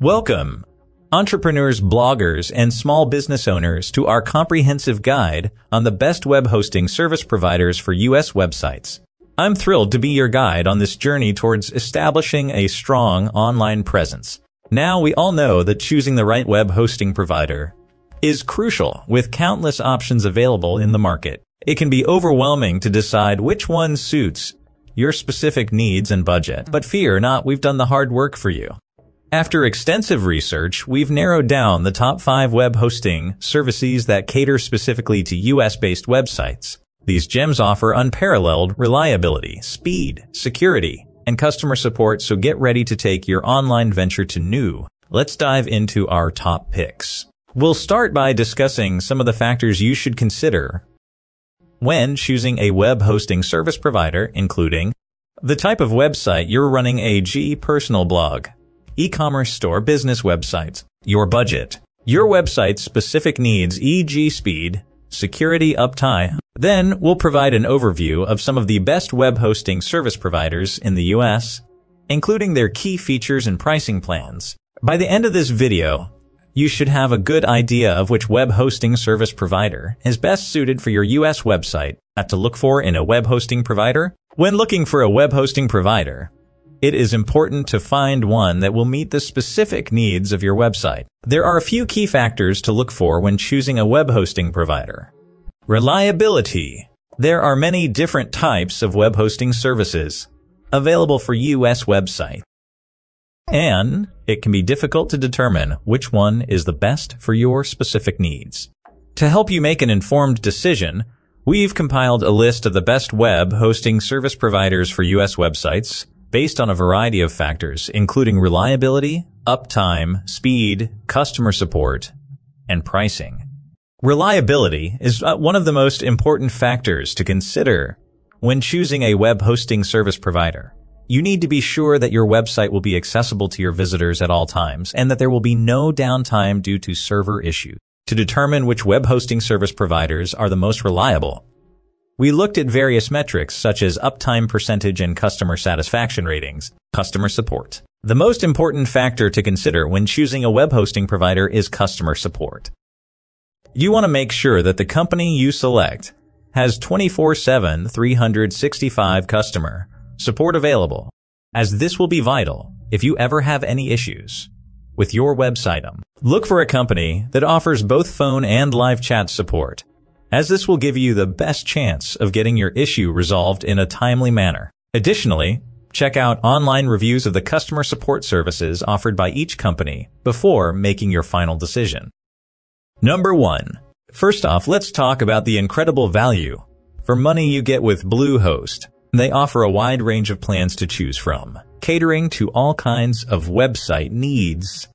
Welcome, entrepreneurs, bloggers, and small business owners to our comprehensive guide on the best web hosting service providers for U.S. websites. I'm thrilled to be your guide on this journey towards establishing a strong online presence. Now we all know that choosing the right web hosting provider is crucial with countless options available in the market. It can be overwhelming to decide which one suits your specific needs and budget. But fear not, we've done the hard work for you. After extensive research, we've narrowed down the top five web hosting services that cater specifically to US-based websites. These gems offer unparalleled reliability, speed, security, and customer support, so get ready to take your online venture to new. Let's dive into our top picks. We'll start by discussing some of the factors you should consider when choosing a web hosting service provider, including the type of website you're running a G personal blog, e-commerce store, business websites, your budget, your website's specific needs, e.g. speed, security, uptime. Then we'll provide an overview of some of the best web hosting service providers in the US, including their key features and pricing plans. By the end of this video, you should have a good idea of which web hosting service provider is best suited for your US website, what to look for in a web hosting provider. When looking for a web hosting provider, it is important to find one that will meet the specific needs of your website. There are a few key factors to look for when choosing a web hosting provider. Reliability. There are many different types of web hosting services available for US websites. And it can be difficult to determine which one is the best for your specific needs. To help you make an informed decision, we've compiled a list of the best web hosting service providers for US websites based on a variety of factors, including reliability, uptime, speed, customer support, and pricing. Reliability is uh, one of the most important factors to consider when choosing a web hosting service provider. You need to be sure that your website will be accessible to your visitors at all times and that there will be no downtime due to server issues. To determine which web hosting service providers are the most reliable, we looked at various metrics such as uptime percentage and customer satisfaction ratings, customer support. The most important factor to consider when choosing a web hosting provider is customer support. You want to make sure that the company you select has 24-7, 365 customer support available, as this will be vital if you ever have any issues with your website. Look for a company that offers both phone and live chat support as this will give you the best chance of getting your issue resolved in a timely manner. Additionally, check out online reviews of the customer support services offered by each company before making your final decision. Number one. First off, let's talk about the incredible value for money you get with Bluehost. They offer a wide range of plans to choose from, catering to all kinds of website needs.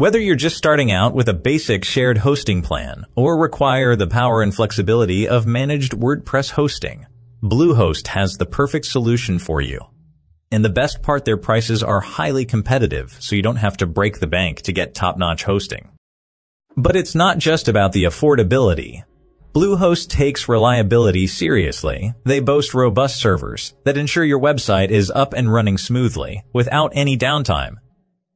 Whether you're just starting out with a basic shared hosting plan or require the power and flexibility of managed WordPress hosting, Bluehost has the perfect solution for you. And the best part, their prices are highly competitive, so you don't have to break the bank to get top-notch hosting. But it's not just about the affordability. Bluehost takes reliability seriously. They boast robust servers that ensure your website is up and running smoothly without any downtime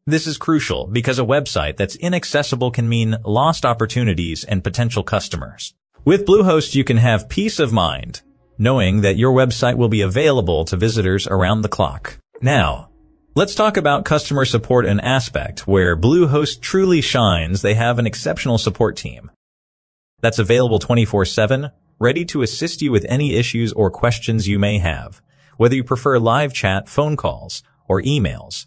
this is crucial because a website that's inaccessible can mean lost opportunities and potential customers. With Bluehost, you can have peace of mind, knowing that your website will be available to visitors around the clock. Now, let's talk about customer support and aspect where Bluehost truly shines. They have an exceptional support team that's available 24-7, ready to assist you with any issues or questions you may have, whether you prefer live chat, phone calls, or emails.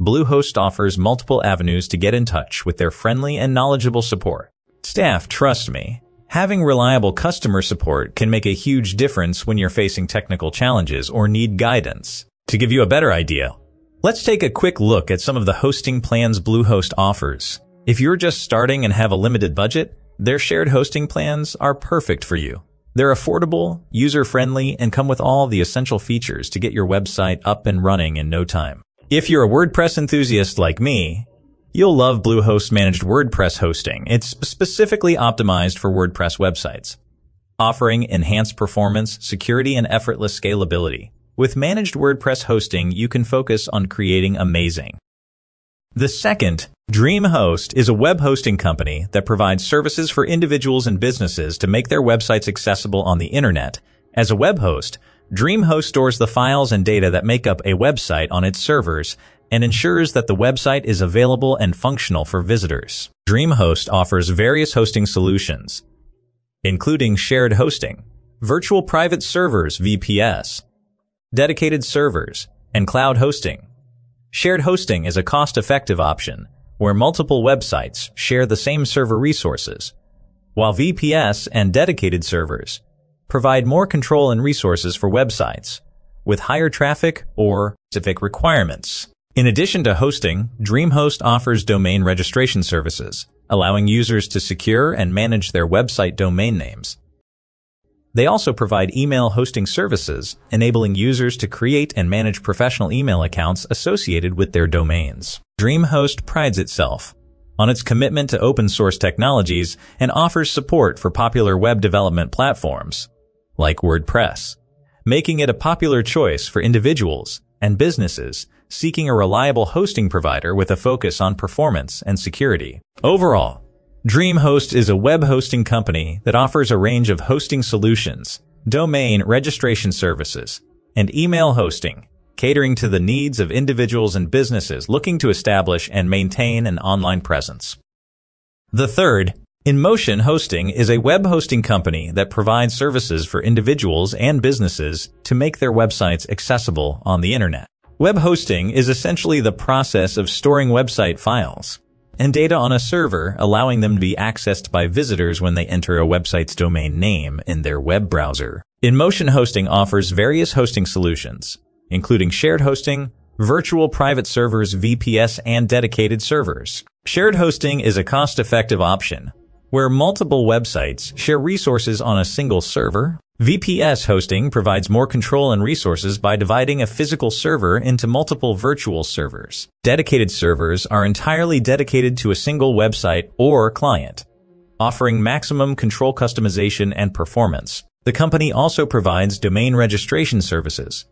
Bluehost offers multiple avenues to get in touch with their friendly and knowledgeable support. Staff, trust me, having reliable customer support can make a huge difference when you're facing technical challenges or need guidance. To give you a better idea, let's take a quick look at some of the hosting plans Bluehost offers. If you're just starting and have a limited budget, their shared hosting plans are perfect for you. They're affordable, user-friendly, and come with all the essential features to get your website up and running in no time. If you're a WordPress enthusiast like me, you'll love Bluehost managed WordPress hosting. It's specifically optimized for WordPress websites, offering enhanced performance, security, and effortless scalability. With managed WordPress hosting, you can focus on creating amazing The second, DreamHost is a web hosting company that provides services for individuals and businesses to make their websites accessible on the internet. As a web host, DreamHost stores the files and data that make up a website on its servers and ensures that the website is available and functional for visitors. DreamHost offers various hosting solutions, including shared hosting, virtual private servers VPS, dedicated servers, and cloud hosting. Shared hosting is a cost-effective option where multiple websites share the same server resources, while VPS and dedicated servers provide more control and resources for websites with higher traffic or specific requirements. In addition to hosting, DreamHost offers domain registration services, allowing users to secure and manage their website domain names. They also provide email hosting services, enabling users to create and manage professional email accounts associated with their domains. DreamHost prides itself on its commitment to open source technologies and offers support for popular web development platforms, like WordPress, making it a popular choice for individuals and businesses seeking a reliable hosting provider with a focus on performance and security. Overall, DreamHost is a web hosting company that offers a range of hosting solutions, domain registration services, and email hosting, catering to the needs of individuals and businesses looking to establish and maintain an online presence. The third, InMotion Hosting is a web hosting company that provides services for individuals and businesses to make their websites accessible on the internet. Web hosting is essentially the process of storing website files and data on a server, allowing them to be accessed by visitors when they enter a website's domain name in their web browser. InMotion Hosting offers various hosting solutions, including shared hosting, virtual private servers, VPS, and dedicated servers. Shared hosting is a cost-effective option where multiple websites share resources on a single server, VPS hosting provides more control and resources by dividing a physical server into multiple virtual servers. Dedicated servers are entirely dedicated to a single website or client, offering maximum control customization and performance. The company also provides domain registration services,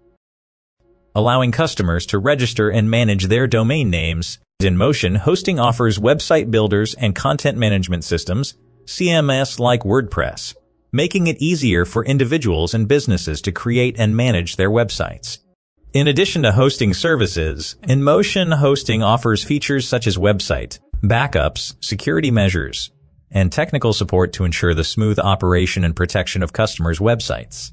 allowing customers to register and manage their domain names. InMotion Hosting offers website builders and content management systems, CMS like WordPress making it easier for individuals and businesses to create and manage their websites. In addition to hosting services, InMotion Hosting offers features such as website, backups, security measures, and technical support to ensure the smooth operation and protection of customers' websites.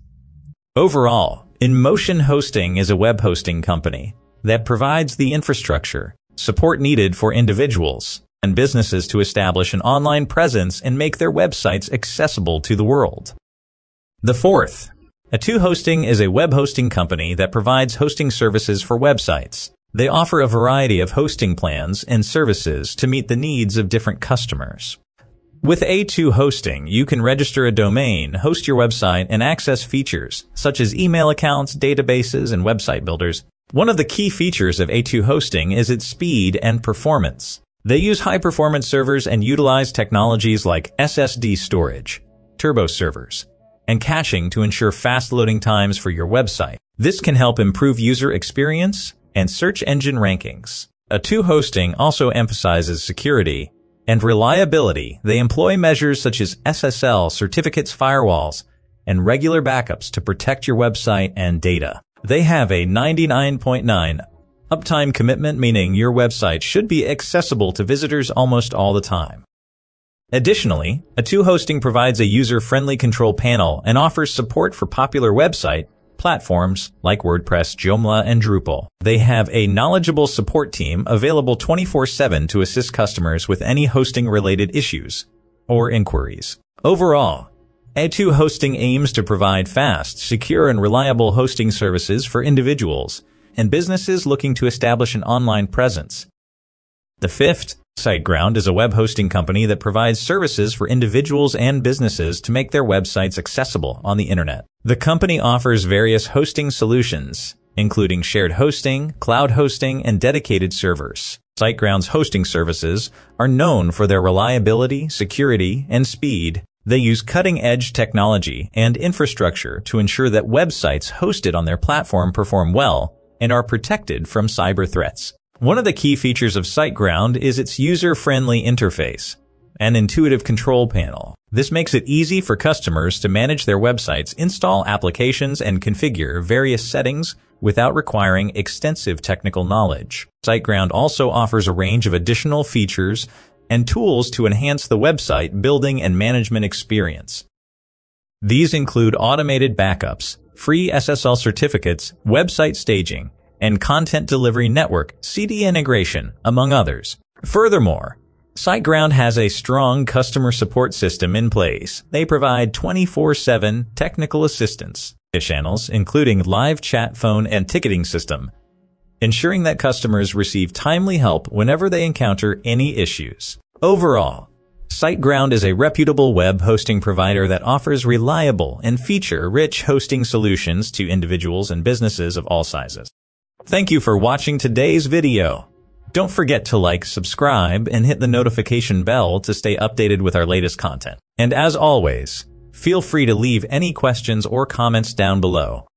Overall, InMotion Hosting is a web hosting company that provides the infrastructure, support needed for individuals, and businesses to establish an online presence and make their websites accessible to the world. The fourth, A2 Hosting is a web hosting company that provides hosting services for websites. They offer a variety of hosting plans and services to meet the needs of different customers. With A2 Hosting, you can register a domain, host your website, and access features such as email accounts, databases, and website builders. One of the key features of A2 Hosting is its speed and performance. They use high performance servers and utilize technologies like SSD storage, turbo servers, and caching to ensure fast loading times for your website. This can help improve user experience and search engine rankings. A2 hosting also emphasizes security and reliability. They employ measures such as SSL certificates firewalls and regular backups to protect your website and data. They have a 99.9 Uptime commitment meaning your website should be accessible to visitors almost all the time. Additionally, A2 Hosting provides a user-friendly control panel and offers support for popular website platforms like WordPress, Joomla, and Drupal. They have a knowledgeable support team available 24-7 to assist customers with any hosting-related issues or inquiries. Overall, A2 Hosting aims to provide fast, secure, and reliable hosting services for individuals and businesses looking to establish an online presence. The fifth, SiteGround is a web hosting company that provides services for individuals and businesses to make their websites accessible on the internet. The company offers various hosting solutions, including shared hosting, cloud hosting, and dedicated servers. SiteGround's hosting services are known for their reliability, security, and speed. They use cutting-edge technology and infrastructure to ensure that websites hosted on their platform perform well and are protected from cyber threats. One of the key features of SiteGround is its user-friendly interface, an intuitive control panel. This makes it easy for customers to manage their websites, install applications, and configure various settings without requiring extensive technical knowledge. SiteGround also offers a range of additional features and tools to enhance the website building and management experience. These include automated backups, free SSL certificates, website staging, and Content Delivery Network CDN integration, among others. Furthermore, SiteGround has a strong customer support system in place. They provide 24-7 technical assistance channels, including live chat phone and ticketing system, ensuring that customers receive timely help whenever they encounter any issues. Overall, SiteGround is a reputable web hosting provider that offers reliable and feature-rich hosting solutions to individuals and businesses of all sizes. Thank you for watching today's video. Don't forget to like, subscribe, and hit the notification bell to stay updated with our latest content. And as always, feel free to leave any questions or comments down below.